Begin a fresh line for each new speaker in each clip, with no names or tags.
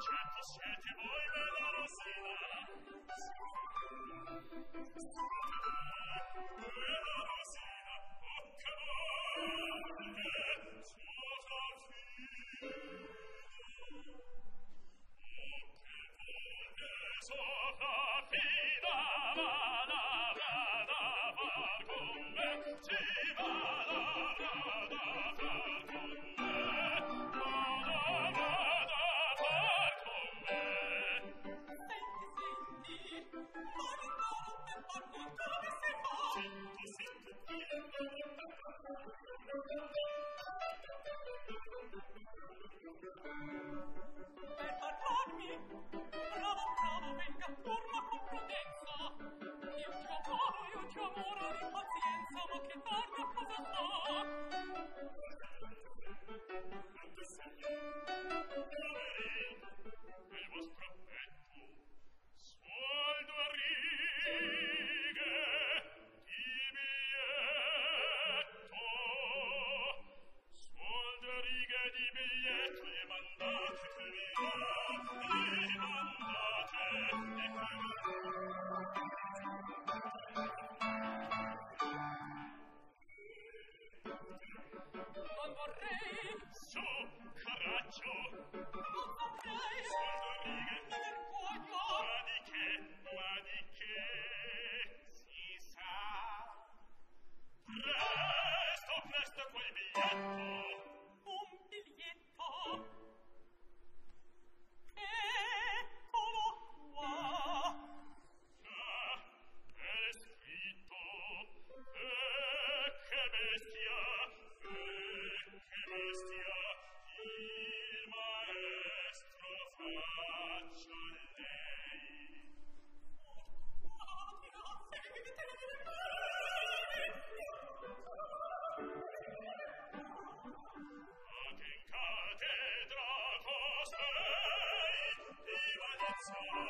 cento sete voi la rosina me la rosina o carne sua figlio o che vuole sohar
Thank
you. Thanks, man.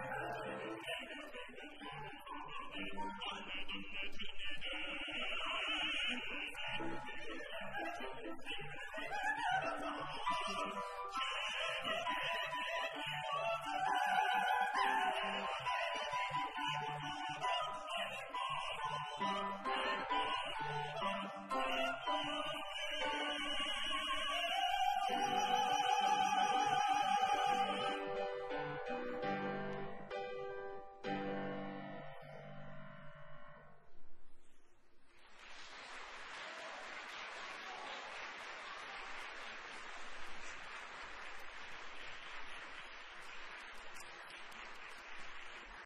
Thank you.